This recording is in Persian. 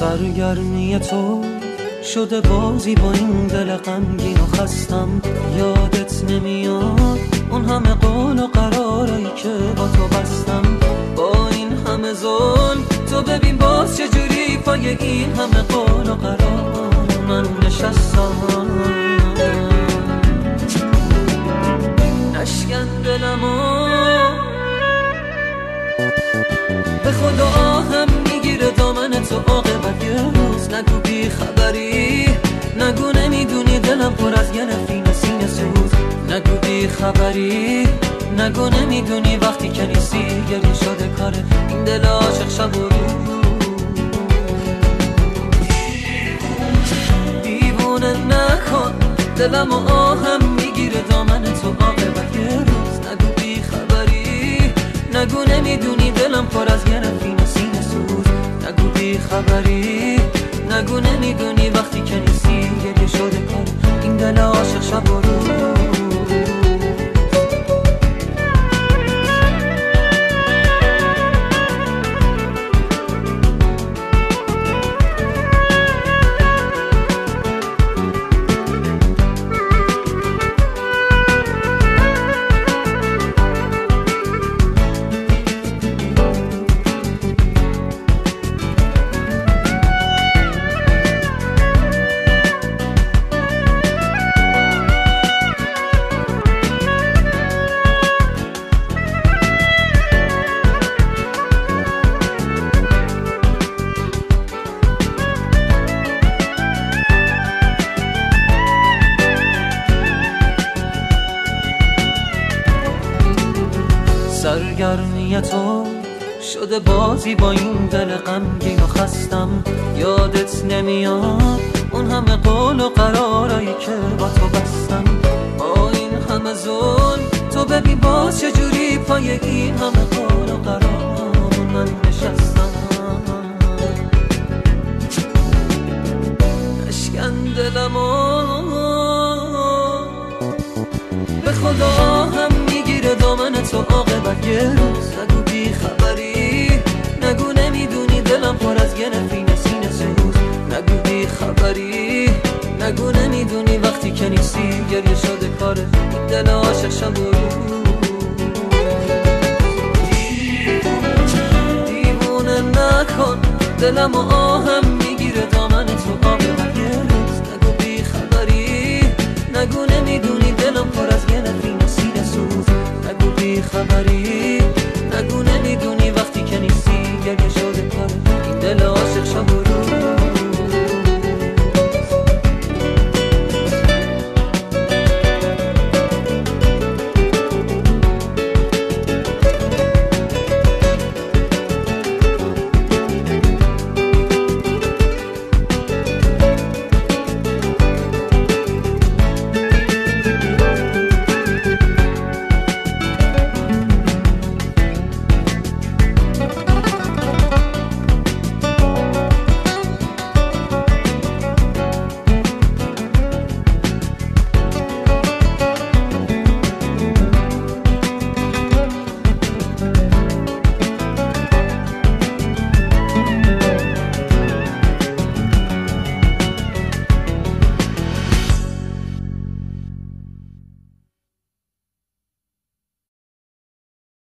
سرگرمی تو شده بازی با این دل غمگین و خستم. یادت نمیاد اون همه قول و قرارایی که با تو بستم. با این همه ظلم تو ببین باز چجوری پای این همه قول و قرار من نشستم. خبری؟ نگو نمی‌دونی وقتی که نیستی گریه شده کاره. این دل عاشق شب و دیوونه نکن دلم و آهم می‌گیره دامن تو عاقبت. یه روز نگو بی خبری. نگو نمی‌دونی دلم پر از یه نفین سینه سوز. نگو بی خبری. نگو نمی‌دونی وقتی که نیستی گریه شده کار این دل عاشق شب و روز. سرگرمی تو شده بازی با این دل غمگین و خستم یادت نمیاد؟ اون همه قول و قرارایی که با تو بستم. با این همه ظلم تو ببین باز چجوری پای این همه قول و قرار من نشستم. اشکن دلمو به خدا نگو نمی‌دونی وقتی که نیستی گریه شده کاره دل عاشق و دیوونه نکن دلم آهم.